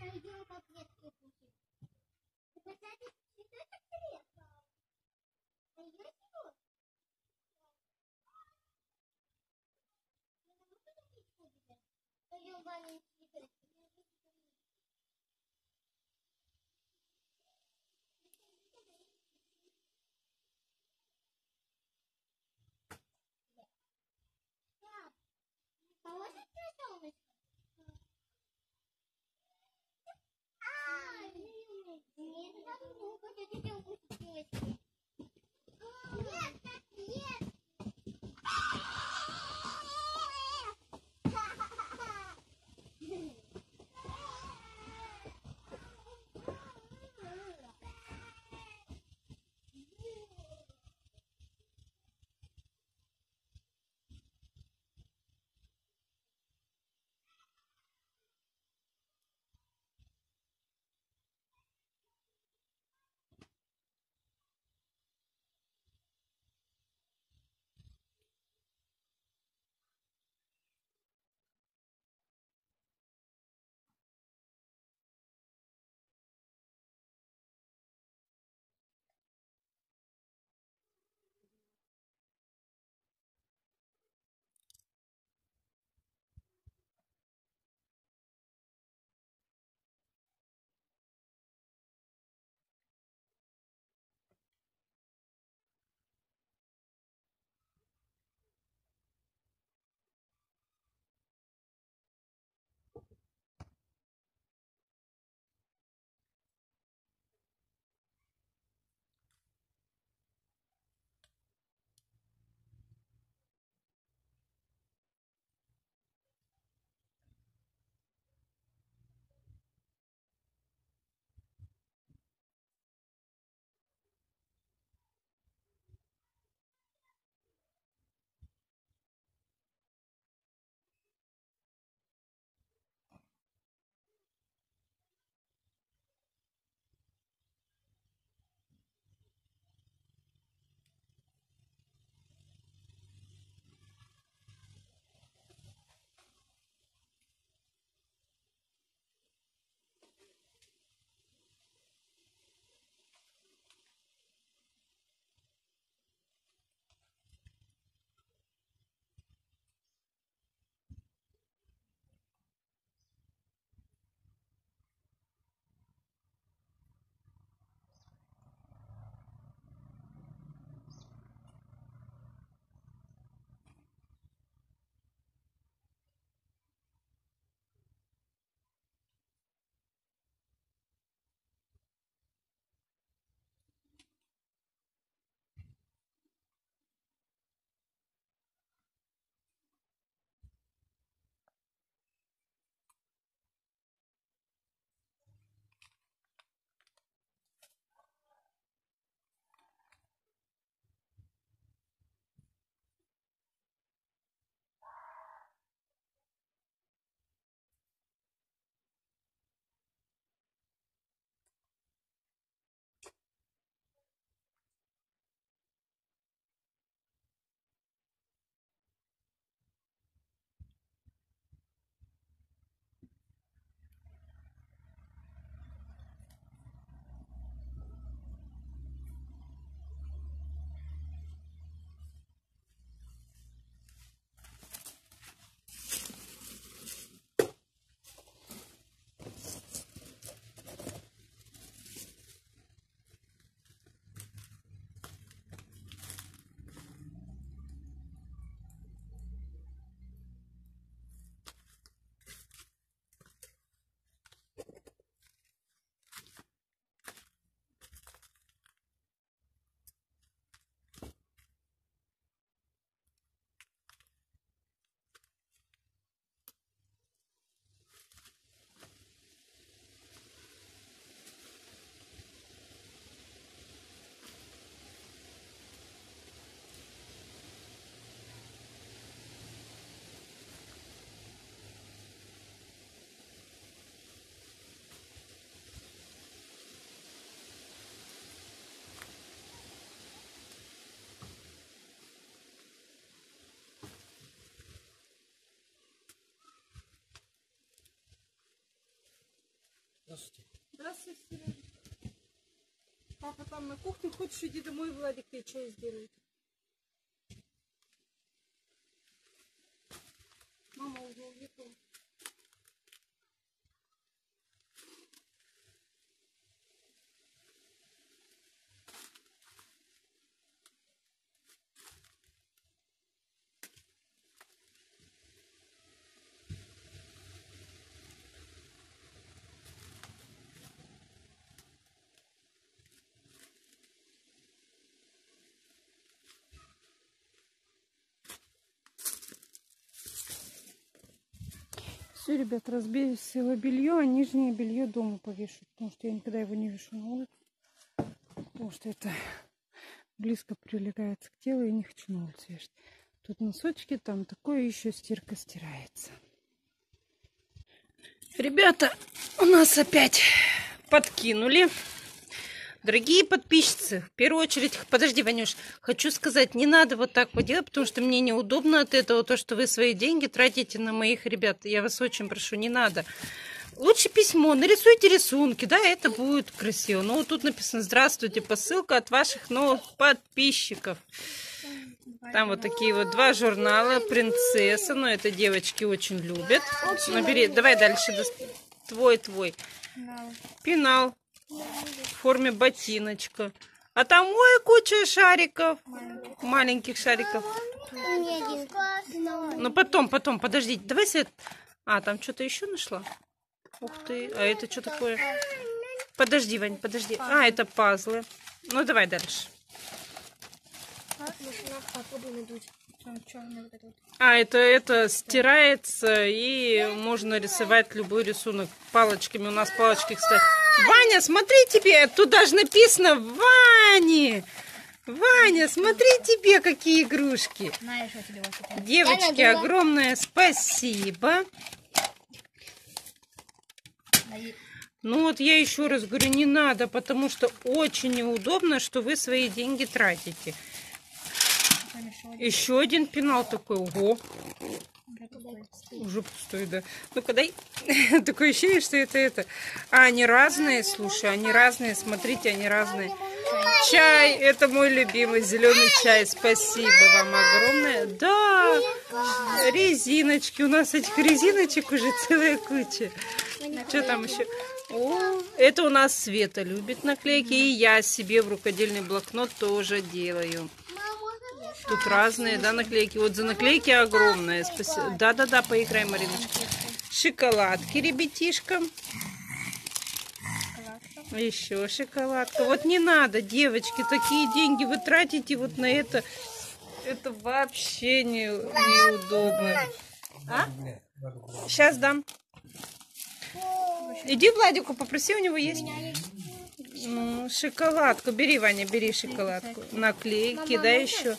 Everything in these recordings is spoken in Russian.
пойдем котлетки кушать. Ты посадишь цветочек привет? А я его? Пойдем, Ваня, цветочки. Здравствуйте. Здравствуйте, Сережа. Папа там на кухне. Хочешь, иди домой, Владик, ты чай сделает. Мама уже уехала. Все, ребят, разбесила белье, а нижнее белье дома повешу, потому что я никогда его не вешу на улице, потому что это близко прилегается к телу и не хочу на улице вешать. Тут носочки, там такое еще стирка стирается. Ребята, у нас опять подкинули. Дорогие подписчицы, в первую очередь, подожди, Ванюш, хочу сказать, не надо вот так вот делать, потому что мне неудобно от этого, то, что вы свои деньги тратите на моих ребят. Я вас очень прошу, не надо. Лучше письмо, нарисуйте рисунки, да, это будет красиво. Ну, вот тут написано «Здравствуйте, посылка от ваших новых подписчиков». Там вот такие вот два журнала «Принцесса», но это девочки очень любят. Набери, давай дальше, твой, твой. Пенал форме ботиночка. А там, ой, куча шариков. Маленьких шариков. Ну, потом, потом, подождите. Давай свет. А, там что-то еще нашла? Ух ты, а это что такое? Подожди, Вань, подожди. А, это пазлы. Ну, давай дальше. А, это, это стирается и можно рисовать любой рисунок палочками. У нас палочки, кстати. Ваня, смотри тебе, тут даже написано Ване. Ваня, смотри тебе, какие игрушки. Девочки, огромное спасибо. Ну вот я еще раз говорю, не надо, потому что очень неудобно, что вы свои деньги тратите. Еще один пенал такой, ого. Уже пустой, да. Ну-ка дай. Такое ощущение, что это это. А, они разные, слушай, они разные. Смотрите, они разные. Чай, это мой любимый зеленый чай. Спасибо вам огромное. Да, резиночки. У нас этих резиночек уже целая куча. Что там еще? О, это у нас Света любит наклейки. И я себе в рукодельный блокнот тоже делаю. Тут разные, да, наклейки. Вот за наклейки огромные. Спасибо. Да-да-да, поиграй, Мариночка. Шоколадки ребятишкам. Еще шоколадка. Вот не надо, девочки, такие деньги вы тратите вот на это. Это вообще не, неудобно. А? Сейчас дам. Иди Владику, попроси, у него есть. Ну, шоколадку. Бери, Ваня, бери шоколадку. Наклейки, да, еще.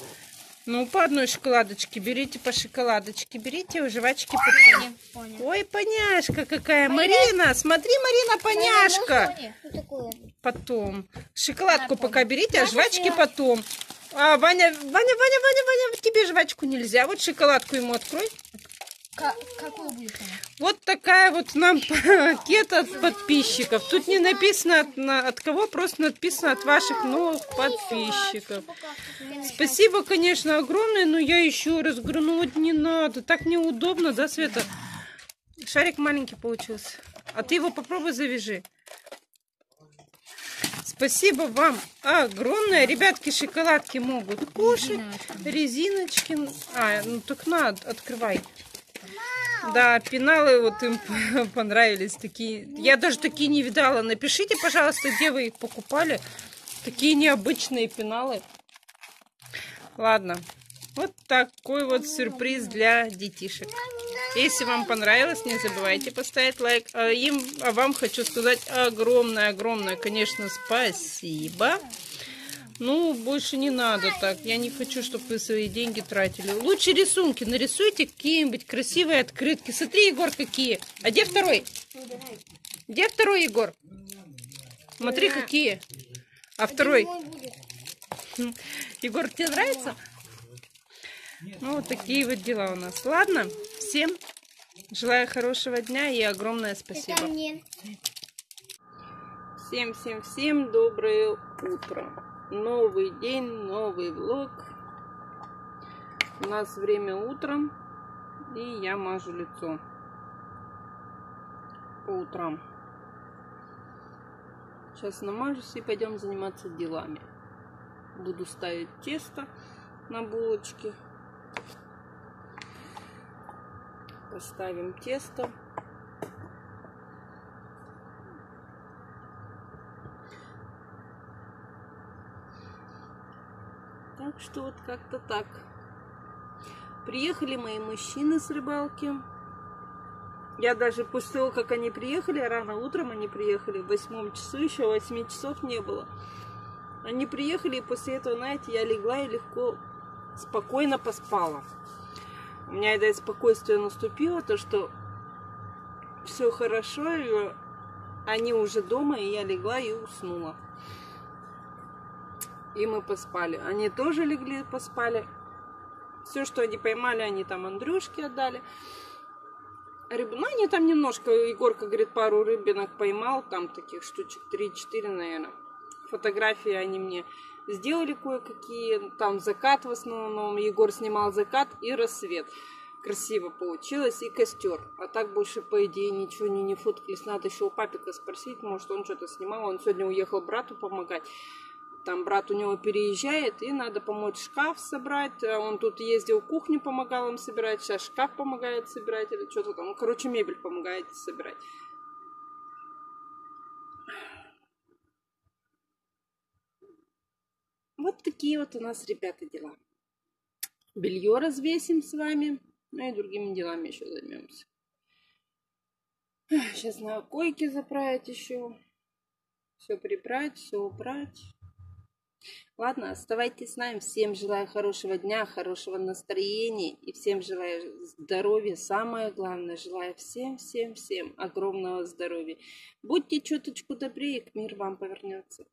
Ну, по одной шоколадочке берите, по шоколадочке берите, у жвачки потом. Ой, поняшка какая. Марина, смотри, Марина, поняшка. Потом. Шоколадку пока берите, а жвачки потом. А, Ваня, Ваня, Ваня, Ваня, Ваня, тебе жвачку нельзя. Вот шоколадку ему открой. Какую? Вот такая вот нам пакет от подписчиков. Тут не написано от, на, от кого, просто написано от ваших новых подписчиков. Спасибо, конечно, огромное, но я еще раз говорю, ну вот не надо. Так неудобно, да, Света? Шарик маленький получился. А ты его попробуй завяжи. Спасибо вам огромное. Ребятки, шоколадки могут кушать. Резиночки. А, ну так надо, открывай. Да, пеналы вот им понравились такие. Я даже такие не видала. Напишите, пожалуйста, где вы их покупали. Такие необычные пеналы. Ладно, вот такой вот сюрприз для детишек. Если вам понравилось, не забывайте поставить лайк. А им, а вам хочу сказать огромное-огромное, конечно, спасибо. Ну, больше не надо так. Я не хочу, чтобы вы свои деньги тратили. Лучше рисунки. Нарисуйте какие-нибудь красивые открытки. Смотри, Егор, какие. А где второй? Где второй, Егор? Смотри, какие. А второй? Егор, тебе нравится? Ну, вот такие вот дела у нас. Ладно, всем желаю хорошего дня и огромное спасибо. Всем-всем-всем доброе утро. Новый день, новый влог. У нас время утром, и я мажу лицо по утрам. Сейчас намажусь и пойдем заниматься делами. Буду ставить тесто на булочки. Поставим тесто. Что вот как-то так. Приехали мои мужчины с рыбалки. Я даже после того, как они приехали, рано утром они приехали, в восьмом часу, еще восьми часов не было. Они приехали, и после этого, знаете, я легла и легко, спокойно поспала. У меня это спокойствие наступило, то, что все хорошо, и они уже дома, и я легла и уснула и мы поспали. Они тоже легли, поспали. Все, что они поймали, они там Андрюшке отдали. Рыб... Ну, они там немножко, Егорка говорит, пару рыбинок поймал, там таких штучек 3-4, наверное. Фотографии они мне сделали кое-какие, там закат в основном, Егор снимал закат и рассвет. Красиво получилось, и костер. А так больше, по идее, ничего не, не фоткались. Надо еще у папика спросить, может, он что-то снимал. Он сегодня уехал брату помогать там брат у него переезжает, и надо помочь шкаф собрать. А он тут ездил, кухню помогал им собирать, сейчас шкаф помогает собирать, или что-то там. Короче, мебель помогает собирать. Вот такие вот у нас, ребята, дела. Белье развесим с вами, ну и другими делами еще займемся. Сейчас на койке заправить еще. Все прибрать, все убрать. Ладно, оставайтесь с нами. Всем желаю хорошего дня, хорошего настроения и всем желаю здоровья. Самое главное, желаю всем, всем, всем огромного здоровья. Будьте чуточку добрее, к мир вам повернется.